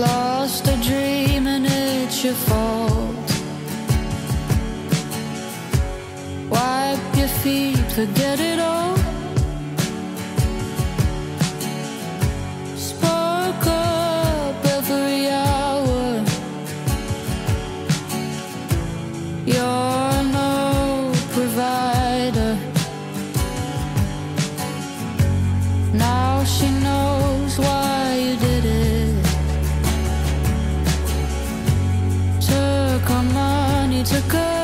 Lost a dream and it's your fault. Wipe your feet, forget it all. Spark up every hour. You're no provider. Now she knows why took her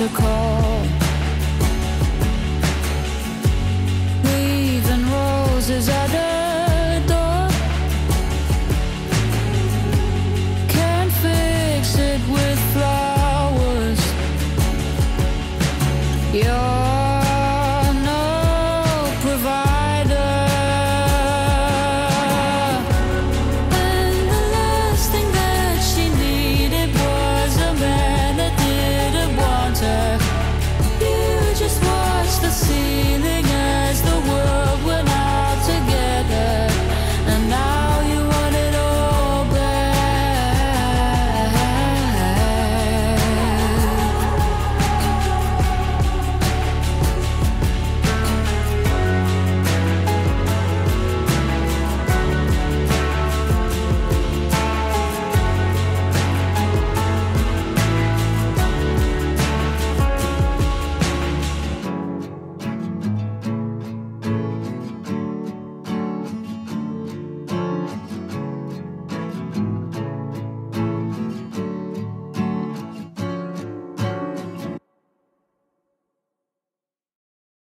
Tried